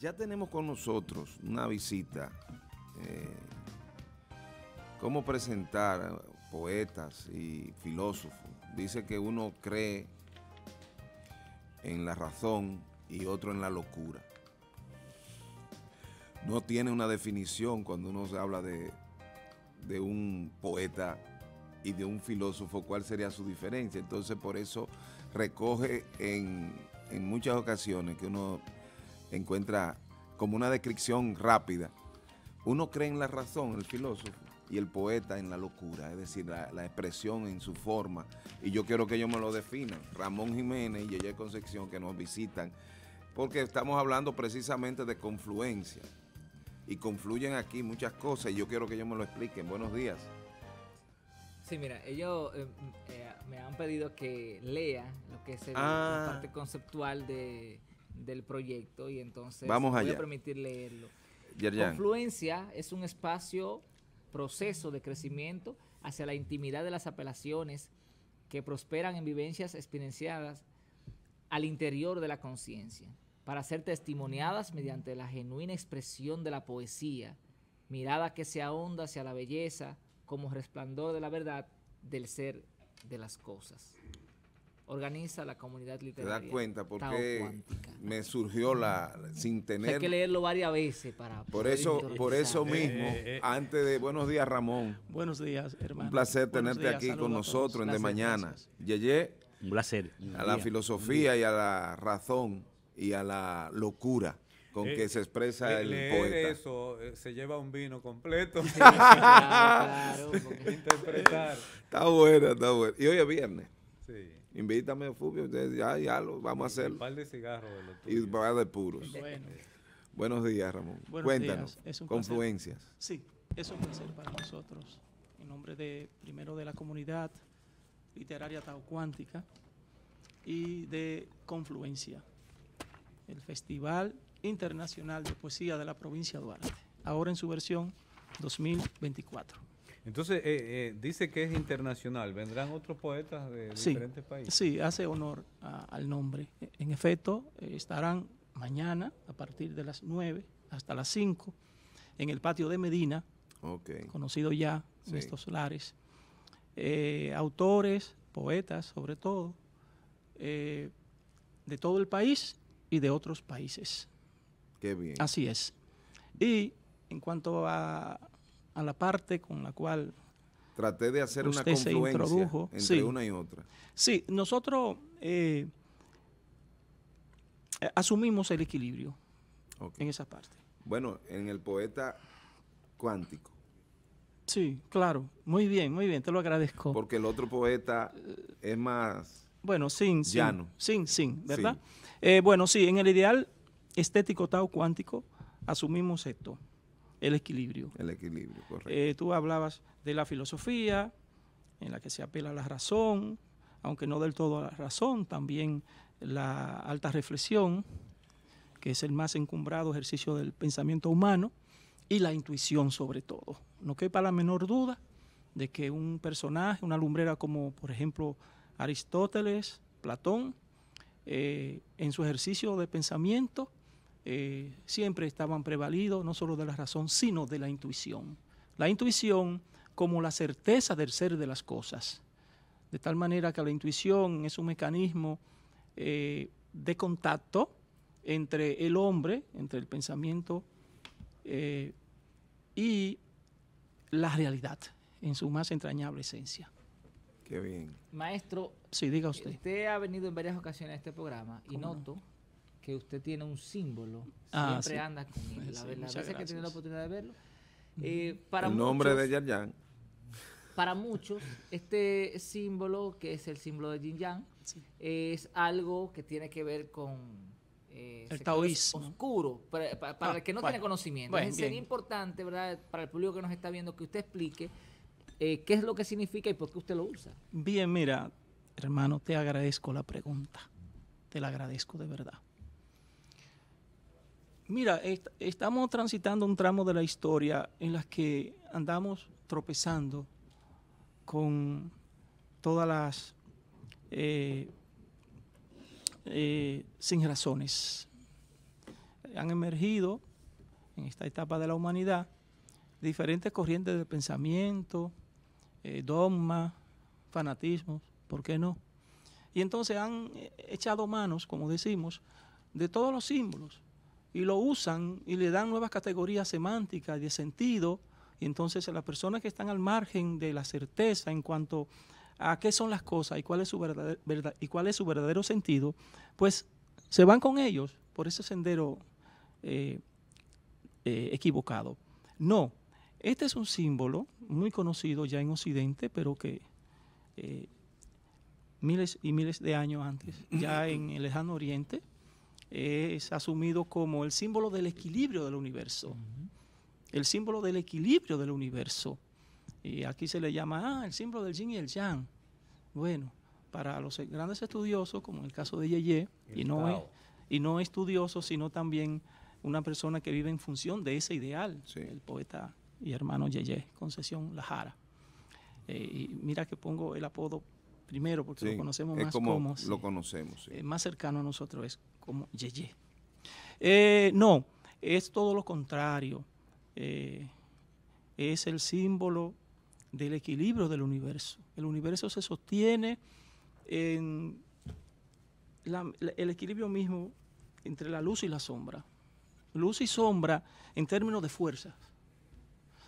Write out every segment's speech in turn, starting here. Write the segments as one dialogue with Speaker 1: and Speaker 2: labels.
Speaker 1: Ya tenemos con nosotros una visita. Eh, ¿Cómo presentar poetas y filósofos? Dice que uno cree en la razón y otro en la locura. No tiene una definición cuando uno se habla de, de un poeta y de un filósofo, cuál sería su diferencia. Entonces por eso recoge en, en muchas ocasiones que uno encuentra como una descripción rápida. Uno cree en la razón, el filósofo, y el poeta en la locura, es decir, la, la expresión en su forma. Y yo quiero que ellos me lo definan. Ramón Jiménez y Yeye Concepción que nos visitan, porque estamos hablando precisamente de confluencia. Y confluyen aquí muchas cosas y yo quiero que ellos me lo expliquen. Buenos días.
Speaker 2: Sí, mira, ellos eh, eh, me han pedido que lea lo que es el-
Speaker 1: Ah.
Speaker 2: la parte conceptual de, del proyecto y entonces
Speaker 1: Vamos
Speaker 2: voy a permitir leerlo.
Speaker 1: Yerjan.
Speaker 2: Confluencia es un espacio, proceso de crecimiento hacia la intimidad de las apelaciones que prosperan en vivencias experienciadas al interior de la conciencia, para ser testimoniadas mediante la genuina expresión de la poesía, mirada que se ahonda hacia la belleza como resplandor de la verdad del ser de las cosas. Organiza la comunidad
Speaker 1: ¿Te
Speaker 2: literaria.
Speaker 1: das cuenta? Porque me surgió la, sin
Speaker 2: O sea,
Speaker 1: tener...
Speaker 2: hay que leerlo varias veces para
Speaker 1: Por
Speaker 2: poder
Speaker 1: eso, por eso
Speaker 2: interiorizar.
Speaker 1: mismo,
Speaker 3: Eh, eh.
Speaker 1: antes de buenos días Ramón,
Speaker 4: Buenos días, hermano.
Speaker 1: un placer
Speaker 4: Buenos
Speaker 1: tenerte
Speaker 4: días,
Speaker 1: aquí con nosotros en De Mañana. Yeye,
Speaker 3: Un placer.
Speaker 1: a la filosofía y a la razón y a la locura con
Speaker 5: Eh,
Speaker 1: que se expresa el
Speaker 5: leer
Speaker 1: poeta.
Speaker 5: eso eh, se lleva un vino completo.
Speaker 2: Sí, claro, claro,
Speaker 5: Interpretar.
Speaker 1: Está buena, está buena. Y hoy es viernes.
Speaker 5: Sí.
Speaker 1: Invítame, Fulvio, ustedes ya, ya lo vamos a
Speaker 5: Un
Speaker 1: hacerlo.
Speaker 5: par de cigarros de
Speaker 1: Y
Speaker 5: tuyo.
Speaker 1: va de puros.
Speaker 4: Bueno,
Speaker 1: Buenos días, Ramón.
Speaker 4: Buenos
Speaker 1: Cuéntanos,
Speaker 4: días, es un placer.
Speaker 1: confluencias.
Speaker 4: sí, es un placer para nosotros. En nombre de, primero de la comunidad literaria Tao Cuántica y de Confluencia, el Festival Internacional de Poesía de la provincia de Duarte, ahora en su versión 2024.
Speaker 5: Entonces, eh, eh, dice que es internacional. ¿Vendrán otros poetas de
Speaker 4: Sí,
Speaker 5: diferentes países?
Speaker 4: Sí, hace honor a- al nombre. En efecto, eh, estarán mañana a partir de las 9 hasta las 5 en el patio de Medina,
Speaker 1: Ok.
Speaker 4: conocido ya en
Speaker 1: Sí.
Speaker 4: estos lares. Eh, autores, poetas sobre todo, eh, de todo el país y de otros países.
Speaker 1: Qué bien.
Speaker 4: Así es. Y en cuanto a, a la parte con la cual
Speaker 1: Traté de hacer una
Speaker 4: se
Speaker 1: confluencia
Speaker 4: introdujo,
Speaker 1: entre
Speaker 4: sí.
Speaker 1: una y otra.
Speaker 4: Sí, nosotros eh, asumimos el equilibrio en esa parte.
Speaker 1: Bueno, en el poeta cuántico,
Speaker 4: Sí, claro. Muy bien, muy bien, te lo agradezco.
Speaker 1: porque el otro poeta es más...
Speaker 4: bueno, sin,
Speaker 1: Llano.
Speaker 4: sin, sin, ¿verdad? Eh, bueno, sí, en el ideal estético tao cuántico asumimos esto, el equilibrio.
Speaker 1: El equilibrio, correcto.
Speaker 4: Eh, tú hablabas de la filosofía, en la que se apela a la razón, aunque no del todo a la razón, también la alta reflexión, que es el más encumbrado ejercicio del pensamiento humano, y la intuición sobre todo. No quepa la menor duda de que un personaje, una lumbrera como por ejemplo Aristóteles, Platón, eh, en su ejercicio de pensamiento eh, siempre estaban prevalidos no solo de la razón, sino de la intuición. La intuición como la certeza del ser de las cosas. De tal manera que la intuición es un mecanismo eh, de contacto entre el hombre, entre el pensamiento eh, y la realidad en su más entrañable esencia.
Speaker 1: Qué bien.
Speaker 2: Maestro,
Speaker 4: Sí, diga usted.
Speaker 2: usted ha venido en varias ocasiones a este programa y
Speaker 4: ¿Cómo no?
Speaker 2: Que usted tiene un símbolo.
Speaker 4: Ah,
Speaker 2: Siempre
Speaker 4: sí.
Speaker 2: anda con él. La,
Speaker 4: Sí,
Speaker 2: las veces que tiene la oportunidad de verlo. Eh, para
Speaker 1: el nombre
Speaker 2: muchos,
Speaker 1: de Yarjan,
Speaker 2: Para muchos, este símbolo, que es el símbolo de Yin Yang,
Speaker 4: Sí.
Speaker 2: es algo que tiene que ver con eh,
Speaker 4: El taoísmo.
Speaker 2: oscuros, para, para- para
Speaker 4: Ah,
Speaker 2: el que no
Speaker 4: bueno.
Speaker 2: tiene conocimiento.
Speaker 4: Bueno,
Speaker 2: Entonces, sería
Speaker 4: bien.
Speaker 2: importante, ¿verdad?, para el público que nos está viendo, que usted explique eh, qué es lo que significa y por qué usted lo usa.
Speaker 4: Bien, mira, hermano, te agradezco la pregunta. Te la agradezco de verdad. Mira, est- estamos transitando un tramo de la historia en la que andamos tropezando con todas las eh, eh, sin razones. han emergido en esta etapa de la humanidad diferentes corrientes de pensamiento, eh, dogmas, fanatismos, ¿por qué no? Y entonces han eh, echado manos, como decimos, de todos los símbolos y lo usan y le dan nuevas categorías semánticas de sentido. Y entonces las personas que están al margen de la certeza en cuanto a qué son las cosas y cuál es su verdad, verdad- y cuál es su verdadero sentido, pues se van con ellos por ese sendero eh, eh, equivocado. No, este es un símbolo muy conocido ya en Occidente, pero que eh, miles y miles de años antes, ya en el lejano Oriente, es asumido como el símbolo del equilibrio del universo. El símbolo del equilibrio del universo. Y aquí se le llama, ah, el símbolo del yin y el yang. Bueno, para los grandes estudiosos, como en el caso de Yeye, y no, es, y no estudioso, sino también una persona que vive en función de ese ideal,
Speaker 1: Sí.
Speaker 4: el poeta y hermano Yeye, Concesión Lajara. Eh, y mira que pongo el apodo primero porque
Speaker 1: Sí,
Speaker 4: lo conocemos más
Speaker 1: como
Speaker 4: como,
Speaker 1: lo
Speaker 4: sí,
Speaker 1: conocemos. sí.
Speaker 4: eh, más cercano a nosotros es como Yeye. Eh, no, es todo lo contrario. Eh, es el símbolo del equilibrio del universo. El universo se sostiene en la- el equilibrio mismo entre la luz y la sombra. Luz y sombra en términos de fuerzas,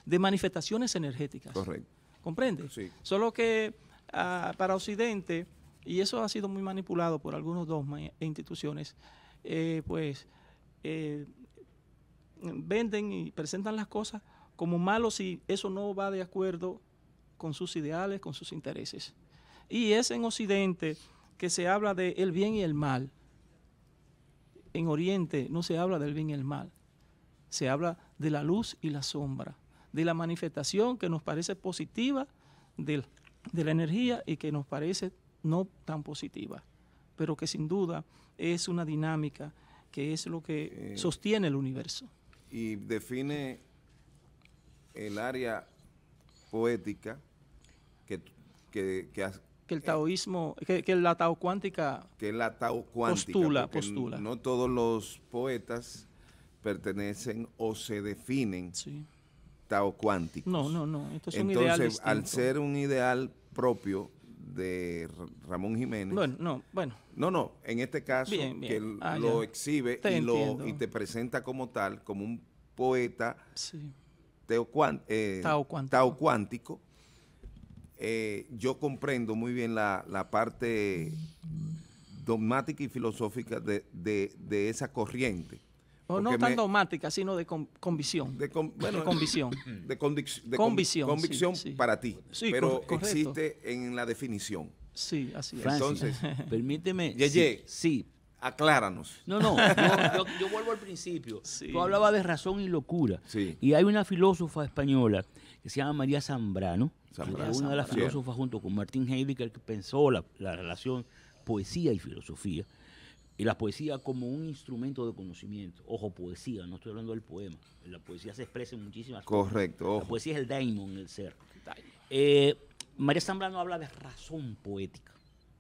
Speaker 4: de manifestaciones energéticas.
Speaker 1: Correcto.
Speaker 4: ¿Comprende?
Speaker 1: Sí.
Speaker 4: Solo que ah, para Occidente, y eso ha sido muy manipulado por algunos dogmas e instituciones, eh, pues eh, venden y presentan las cosas como malos si eso no va de acuerdo con sus ideales, con sus intereses. Y es en Occidente que se habla de el bien y el mal. En Oriente no se habla del bien y el mal. Se habla de la luz y la sombra, de la manifestación que nos parece positiva de la energía y que nos parece no tan positiva, pero que sin duda es una dinámica que es lo que
Speaker 1: Eh,
Speaker 4: sostiene el universo.
Speaker 1: Y define el área poética que, que, que, has-
Speaker 4: Que el taoísmo, que, que la tao cuántica
Speaker 1: que la Tao cuántica.
Speaker 4: Postula, postula.
Speaker 1: No todos los poetas pertenecen o se definen
Speaker 4: sí.
Speaker 1: Tao cuánticos.
Speaker 4: No, no, no. Esto es un ideal
Speaker 1: Entonces, al ser un ideal propio de Ramón Jiménez,
Speaker 4: Bueno, no, bueno.
Speaker 1: no, no, en este caso
Speaker 4: Bien, bien.
Speaker 1: que
Speaker 4: Ah,
Speaker 1: lo
Speaker 4: ya.
Speaker 1: exhibe
Speaker 4: Te
Speaker 1: y, lo, y te presenta como tal, como un poeta
Speaker 4: Sí.
Speaker 1: teo cuán- eh,
Speaker 4: Tao cuántico.
Speaker 1: tao cuántico, eh, yo comprendo muy bien la, la parte dogmática y filosófica de, de- de esa corriente.
Speaker 4: O no
Speaker 1: Porque
Speaker 4: tan
Speaker 1: me-
Speaker 4: dogmática, sino de con- convicción.
Speaker 1: de con- bueno,
Speaker 4: de convicción.
Speaker 1: de, condic- de
Speaker 4: Convicción,
Speaker 1: convi- convicción
Speaker 4: sí, sí.
Speaker 1: para ti,
Speaker 4: Sí,
Speaker 1: pero
Speaker 4: cor-
Speaker 1: existe en la definición.
Speaker 4: Sí, así es.
Speaker 3: Francis,
Speaker 1: Entonces,
Speaker 3: permíteme.
Speaker 1: Yeye.
Speaker 3: Sí. sí.
Speaker 1: Acláranos.
Speaker 3: No, no, yo, yo- yo vuelvo al principio.
Speaker 4: Sí.
Speaker 3: Tú hablabas de razón y locura.
Speaker 1: Sí.
Speaker 3: Y hay una filósofa española que se llama María Zambrano,
Speaker 1: Zambrano.
Speaker 3: que fue una de las filósofas junto con Martín Heidegger que pensó la, la relación poesía y filosofía. Y la poesía como un instrumento de conocimiento. Ojo, poesía, no estoy hablando del poema. En la poesía se expresa en muchísimas cosas.
Speaker 1: Correcto,
Speaker 3: La
Speaker 1: ojo.
Speaker 3: poesía es el daimon, el ser. Eh, María Zambrano habla de razón poética.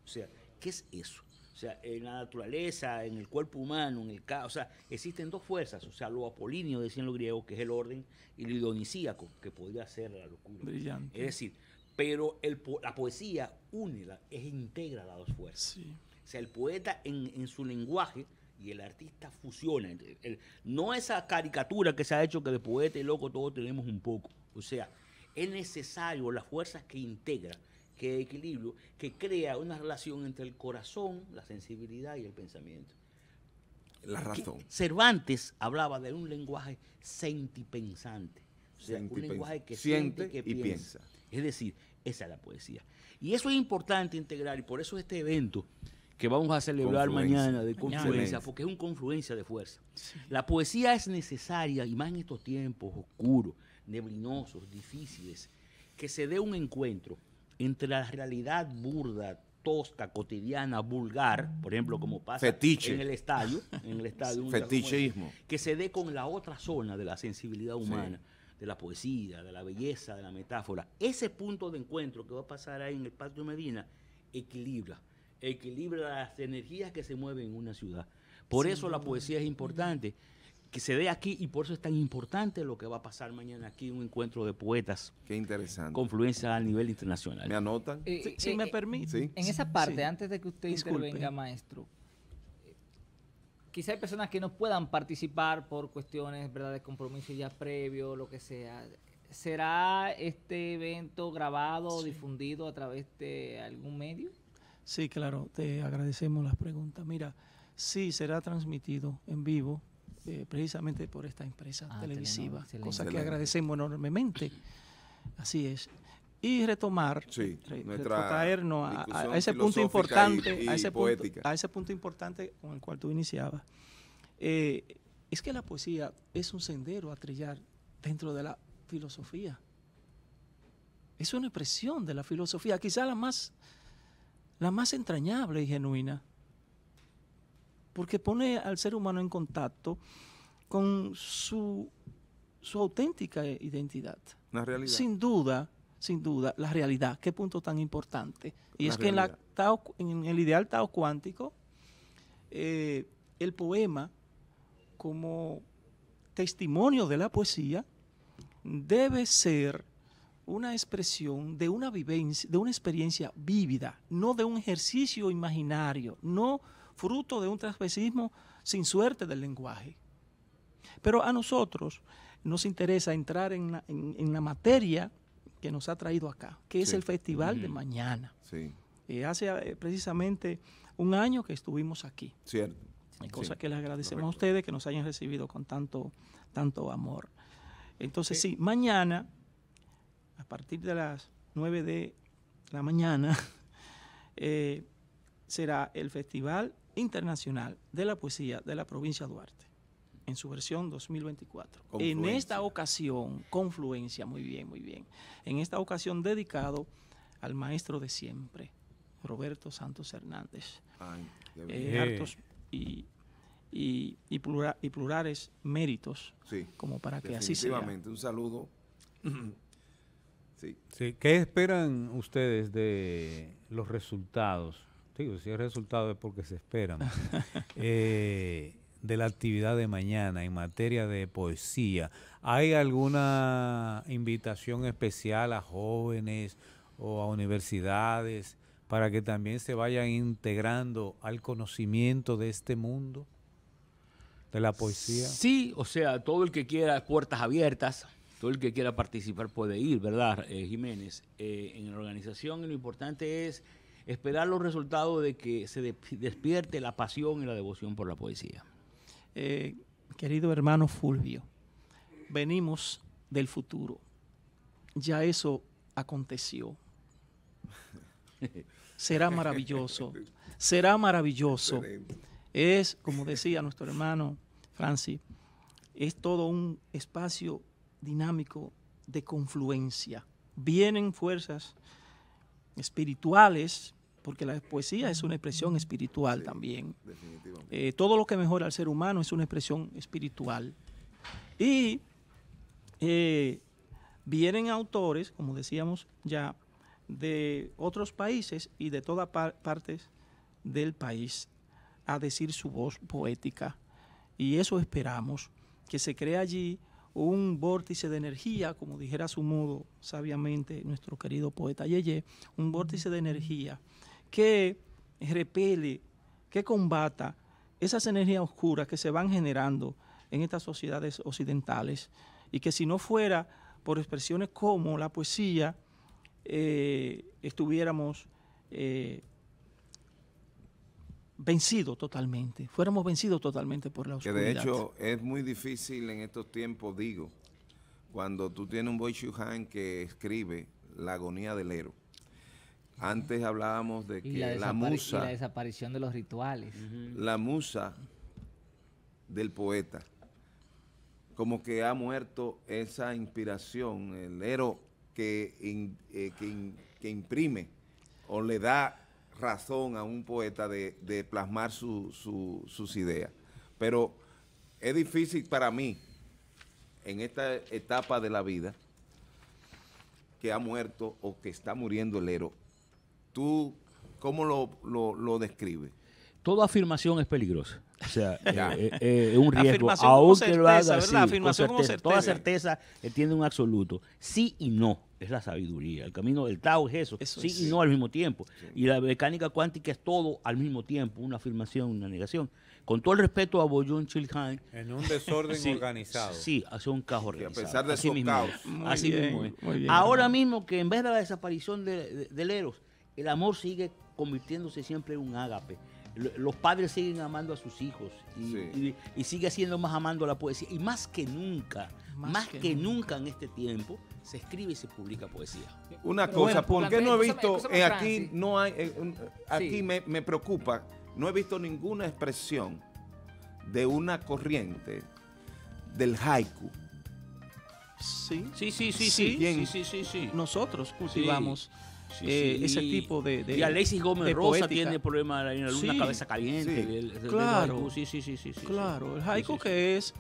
Speaker 3: O sea, ¿qué es eso? O sea, en la naturaleza, en el cuerpo humano, en el caos. O sea, existen dos fuerzas. O sea, lo apolíneo, decían los griegos, que es el orden, y lo dionisíaco, que podría ser la locura.
Speaker 4: Brillante.
Speaker 3: Es decir, pero el po- la poesía une, la- es integra las dos fuerzas.
Speaker 4: Sí.
Speaker 3: O sea, el poeta en, en su lenguaje y el artista fusiona. El- el- no esa caricatura que se ha hecho que de poeta y loco todos tenemos un poco. O sea, es necesario las fuerzas que integra, que equilibrio, que crea una relación entre el corazón, la sensibilidad y el pensamiento.
Speaker 1: La razón.
Speaker 3: Cervantes hablaba de un lenguaje sentipensante. O sea, un lenguaje que
Speaker 1: siente
Speaker 3: siente, que
Speaker 1: y
Speaker 3: piensa.
Speaker 1: piensa.
Speaker 3: Es decir, esa es la poesía. Y eso es importante integrar, y por eso este evento que vamos a celebrar
Speaker 1: Confluencia.
Speaker 3: mañana de confluencia, porque es un confluencia de fuerza. La poesía es necesaria, y más en estos tiempos oscuros, neblinosos, difíciles, que se dé un encuentro entre la realidad burda, tosca, cotidiana, vulgar, por ejemplo, como pasa
Speaker 1: Fetiche.
Speaker 3: en el estadio, en el estadio este,
Speaker 1: Feticheísmo.
Speaker 3: que se dé con la otra zona de la sensibilidad humana, de la poesía, de la belleza, de la metáfora. Ese punto de encuentro que va a pasar ahí en el Patio Medina equilibra, equilibra las energías que se mueven en una ciudad. Por eso la poesía es importante. que se dé aquí y por eso es tan importante lo que va a pasar mañana aquí, un encuentro de poetas
Speaker 1: Qué interesante.
Speaker 3: confluencia a nivel internacional.
Speaker 1: ¿Me anotan?
Speaker 2: Eh,
Speaker 4: Si,
Speaker 2: eh,
Speaker 4: si
Speaker 2: eh,
Speaker 4: me
Speaker 2: eh,
Speaker 4: permite.
Speaker 1: Sí.
Speaker 2: En esa parte,
Speaker 4: Sí.
Speaker 2: antes de que usted
Speaker 4: Disculpe.
Speaker 2: intervenga, maestro, quizá hay personas que no puedan participar por cuestiones ¿verdad? de compromiso ya previo, lo que sea. ¿Será este evento grabado o difundido a través de algún medio?
Speaker 4: Sí, claro, te agradecemos las preguntas. Mira, sí será transmitido en vivo eh, precisamente por esta empresa
Speaker 2: Ah,
Speaker 4: televisiva,
Speaker 2: excelente.
Speaker 4: cosa que agradecemos enormemente. Así es. Y retomar,
Speaker 1: Sí,
Speaker 4: re- retrotraernos a- ese punto importante,
Speaker 1: y-
Speaker 4: a, ese punto, a ese punto importante con el cual tú iniciabas. Eh, es que la poesía es un sendero a trillar dentro de la filosofía. Es una expresión de la filosofía, quizá la más, la más entrañable y genuina, porque pone al ser humano en contacto con su, su auténtica identidad.
Speaker 1: Una realidad.
Speaker 4: Sin duda, sin duda, la realidad. Qué punto tan importante. Y
Speaker 1: La
Speaker 4: es que en, la. Tao- en el ideal Tao cuántico, eh, el poema, como testimonio de la poesía, debe ser una expresión de una vivencia, de una experiencia vívida, no de un ejercicio imaginario, no fruto de un transvesismo sin suerte del lenguaje. Pero a nosotros nos interesa entrar en la, en- en la materia que nos ha traído acá, que es el festival de mañana.
Speaker 1: Sí,
Speaker 4: Eh, hace eh, precisamente un año que estuvimos aquí,
Speaker 1: cierto.
Speaker 4: cosa
Speaker 1: Sí,
Speaker 4: que les agradecemos a ustedes que nos hayan recibido con tanto, tanto amor. Entonces,
Speaker 5: Sí.
Speaker 4: sí, mañana, a partir de las 9 de la mañana, eh, será el Festival Internacional de la Poesía de la provincia de Duarte, en su versión 2024. En esta ocasión, confluencia, muy bien, muy bien. En esta ocasión dedicado al maestro de siempre, Roberto Santos Hernández
Speaker 1: Ay,
Speaker 4: eh, hartos y, y, y plura- y plurales méritos
Speaker 1: sí,
Speaker 4: como para que así sea.
Speaker 1: definitivamente. Un saludo. sí.
Speaker 5: Sí, ¿Qué esperan ustedes de los resultados? Digo, si el resultado es porque se esperan. eh, de la actividad de mañana en materia de poesía. ¿Hay alguna invitación especial a jóvenes o a universidades para que también se vayan integrando al conocimiento de este mundo, de la poesía?
Speaker 3: Sí, o sea, todo el que quiera puertas abiertas, todo el que quiera participar puede ir, ¿verdad, eh, Jiménez? Eh, en la organización lo importante es esperar los resultados de que se de- despierte la pasión y la devoción por la poesía.
Speaker 4: Eh, querido hermano Fulvio, venimos del futuro. Ya eso aconteció. Será maravilloso. Será maravilloso. Es, como decía nuestro hermano Francis, es todo un espacio dinámico de confluencia. Vienen fuerzas espirituales, porque la poesía es una expresión espiritual
Speaker 1: Sí.
Speaker 4: también.
Speaker 1: Definitivamente.
Speaker 4: Eh, todo lo que mejora al ser humano es una expresión espiritual. Y eh, vienen autores, como decíamos ya, de otros países y de todas par- partes del país a decir su voz poética. Y eso esperamos, que se crea allí un vórtice de energía, como dijera a su modo sabiamente nuestro querido poeta Yeye, un vórtice de energía que repele, que combata esas energías oscuras que se van generando en estas sociedades occidentales. Y que si no fuera por expresiones como la poesía, eh, estuviéramos eh, vencidos totalmente, fuéramos vencidos totalmente por la
Speaker 1: Que
Speaker 4: oscuridad.
Speaker 1: de hecho es muy difícil en estos tiempos, digo, cuando tú tienes un Boy Shuhan que escribe la agonía del héroe. Antes hablábamos de
Speaker 2: Y
Speaker 1: que
Speaker 2: la,
Speaker 1: la,
Speaker 2: desapari- y la
Speaker 1: musa,
Speaker 2: desaparición de los rituales.
Speaker 1: la musa del poeta, como que ha muerto esa inspiración, el héroe que, in- eh, que, in- que imprime o le da razón a un poeta de, de plasmar su- su- sus ideas. Pero es difícil para mí, en esta etapa de la vida, que ha muerto o que está muriendo el héroe, ¿tú cómo lo, lo, lo describes?
Speaker 3: Toda afirmación es peligrosa. O sea,
Speaker 1: Ya.
Speaker 3: eh, eh, es un riesgo.
Speaker 4: Afirmación
Speaker 3: Aunque lo haga con
Speaker 4: Afirmación
Speaker 3: certeza. Toda
Speaker 4: certeza.
Speaker 3: certeza eh, tiene un absoluto. Sí y no. Es la sabiduría. El camino del Tao es eso.
Speaker 4: Eso
Speaker 3: sí
Speaker 4: es.
Speaker 3: y no al mismo tiempo. Y la mecánica cuántica es todo al mismo tiempo. Una afirmación, una negación. Con todo el respeto a Boyun Chilhan,
Speaker 5: En un desorden
Speaker 3: Sí,
Speaker 5: organizado.
Speaker 3: Sí, hace un caos
Speaker 1: a
Speaker 3: organizado.
Speaker 1: pesar de
Speaker 3: Así
Speaker 1: su
Speaker 3: mismo
Speaker 1: caos.
Speaker 4: Muy
Speaker 3: Así
Speaker 4: bien,
Speaker 3: mismo
Speaker 4: muy bien,
Speaker 3: Ahora mismo que en vez de la desaparición de- de- del Eros, el amor sigue convirtiéndose siempre en un ágape. Lo- Los padres siguen amando a sus hijos y,
Speaker 1: Sí.
Speaker 3: y- y sigue siendo más amando la poesía. Y más que nunca, más,
Speaker 4: Más
Speaker 3: que,
Speaker 4: que
Speaker 3: nunca. en este tiempo, se escribe y se publica poesía.
Speaker 1: Una
Speaker 2: Pero
Speaker 1: cosa,
Speaker 2: bueno,
Speaker 1: ¿por qué no he visto,
Speaker 2: escúchame,
Speaker 1: eh,
Speaker 2: Francis.
Speaker 1: aquí no hay, eh, un- aquí
Speaker 2: Sí.
Speaker 1: me, me preocupa, no he visto ninguna expresión de una corriente del haiku.
Speaker 4: Sí.
Speaker 3: Sí, sí, sí,
Speaker 4: Sí.
Speaker 3: sí. Sí, sí, sí.
Speaker 4: Nosotros cultivamos
Speaker 3: Sí,
Speaker 4: eh,
Speaker 3: sí.
Speaker 4: ese tipo de, de
Speaker 3: y Alexis Gómez
Speaker 4: de
Speaker 3: Rosa
Speaker 4: poética.
Speaker 3: tiene problema de la una
Speaker 4: Sí.
Speaker 3: cabeza caliente. Del
Speaker 4: Claro.
Speaker 3: haiku. Sí, sí, sí, sí, sí, sí.
Speaker 4: Claro, el
Speaker 3: Sí,
Speaker 4: haiku
Speaker 3: sí, sí.
Speaker 4: que es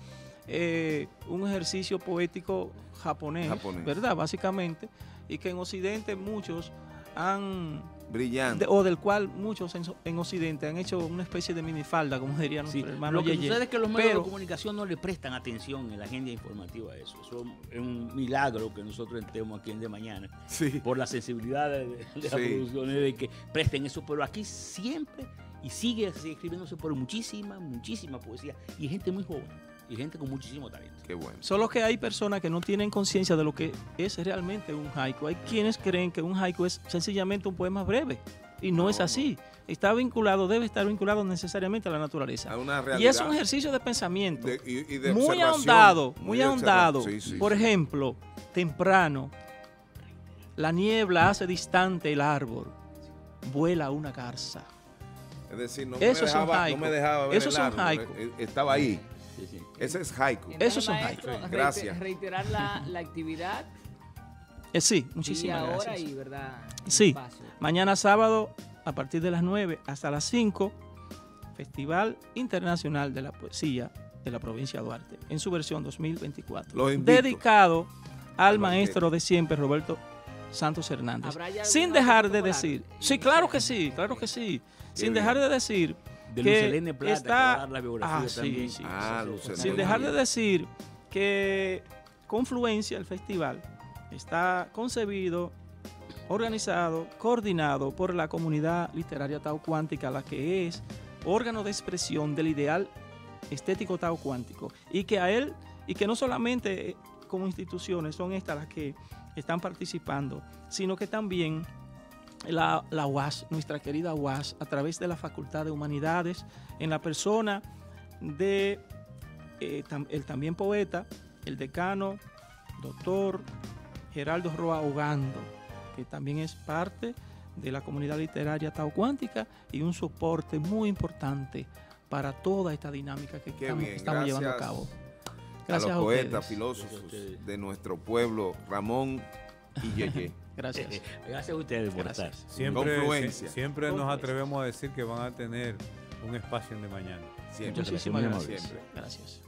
Speaker 4: eh, un ejercicio poético japonés,
Speaker 1: Japonés.
Speaker 4: ¿verdad? Básicamente, y que en Occidente muchos han,
Speaker 1: Brillante.
Speaker 4: de- o del cual muchos en, en Occidente han hecho una especie de minifalda, como diría
Speaker 3: Sí,
Speaker 4: nuestro hermano
Speaker 3: Lo que
Speaker 4: Yeye.
Speaker 3: sucede es que los medios
Speaker 4: Pero-
Speaker 3: de comunicación no le prestan atención en la agenda informativa a eso. Eso es un milagro que nosotros entremos aquí en De Mañana
Speaker 1: Sí.
Speaker 3: por la sensibilidad de, de las
Speaker 1: Sí.
Speaker 3: producciones de que presten eso. Pero aquí siempre y sigue, sigue escribiéndose por muchísima, muchísima poesía y gente muy joven y gente con muchísimo talento.
Speaker 1: Qué bueno.
Speaker 4: Solo que hay personas que no tienen conciencia de lo que es realmente un haiku. Hay quienes creen que un haiku es sencillamente un poema breve. Y no,
Speaker 1: No,
Speaker 4: es así. Está vinculado, debe estar vinculado necesariamente a la naturaleza.
Speaker 1: A una
Speaker 4: Y es un ejercicio de pensamiento.
Speaker 1: de- y- y de
Speaker 4: muy ahondado, muy, ahondado.
Speaker 1: observa- sí, sí,
Speaker 4: Por
Speaker 1: sí.
Speaker 4: ejemplo, temprano, la niebla hace distante el árbol, vuela una garza.
Speaker 1: Es decir, no,
Speaker 4: Eso
Speaker 1: me,
Speaker 4: es un
Speaker 1: dejaba, no
Speaker 4: haiku.
Speaker 1: me dejaba ver
Speaker 4: Eso
Speaker 1: el
Speaker 4: es un
Speaker 1: árbol,
Speaker 4: haiku.
Speaker 1: eh, Estaba ahí.
Speaker 3: Sí, sí.
Speaker 1: Ese es haiku.
Speaker 2: Entonces,
Speaker 4: Eso es un
Speaker 2: maestro,
Speaker 1: haiku. Gracias.
Speaker 2: Reiterar la, la actividad
Speaker 4: Eh, sí,
Speaker 2: y
Speaker 4: muchísimas
Speaker 2: ahora
Speaker 4: gracias.
Speaker 2: y verdad.
Speaker 4: Sí. Mañana sábado, a partir de las 9 hasta las 5, Festival Internacional de la Poesía de la provincia de Duarte, en su versión 2024.
Speaker 1: Los invito.
Speaker 4: Dedicado al maestro de siempre, Roberto Santos Hernández.
Speaker 2: ¿Habrá ya
Speaker 4: Sin dejar de decir, sí, claro que sí, claro que sí. Sin
Speaker 1: bien.
Speaker 4: dejar de decir
Speaker 3: De
Speaker 4: que
Speaker 3: Lucelene Plata, que
Speaker 4: está-
Speaker 3: va a dar la biografía
Speaker 4: Ah, sí,
Speaker 3: también.
Speaker 4: sí.
Speaker 1: Ah,
Speaker 3: Sí,
Speaker 4: sin dejar de decir que Confluencia, el festival, está concebido, organizado, coordinado por la comunidad literaria Tau Cuántica, la que es órgano de expresión del ideal estético Tau Cuántico, y que a él, y que no solamente como instituciones son estas las que están participando, sino que también la, la UAS, nuestra querida UAS, a través de la Facultad de Humanidades, en la persona de eh, tam- el también poeta, el decano, doctor Geraldo Roa Ogando, que también es parte de la comunidad literaria Tau Cuántica y un soporte muy importante para toda esta dinámica que
Speaker 1: Qué
Speaker 4: estamos,
Speaker 1: bien,
Speaker 4: estamos llevando a
Speaker 1: gracias
Speaker 4: cabo.
Speaker 1: a
Speaker 4: Gracias
Speaker 1: los
Speaker 4: a,
Speaker 1: poetas,
Speaker 4: ustedes.
Speaker 3: Gracias a
Speaker 1: filósofos de nuestro pueblo, Ramón y Yeye.
Speaker 4: Gracias.
Speaker 3: Gracias a ustedes por estar.
Speaker 4: Gracias.
Speaker 5: Siempre,
Speaker 1: Confluencia.
Speaker 5: sie- siempre nos atrevemos a decir que van a tener un espacio en de mañana.
Speaker 1: Siempre,
Speaker 4: Muchísimas gracias.
Speaker 1: siempre.
Speaker 4: Gracias.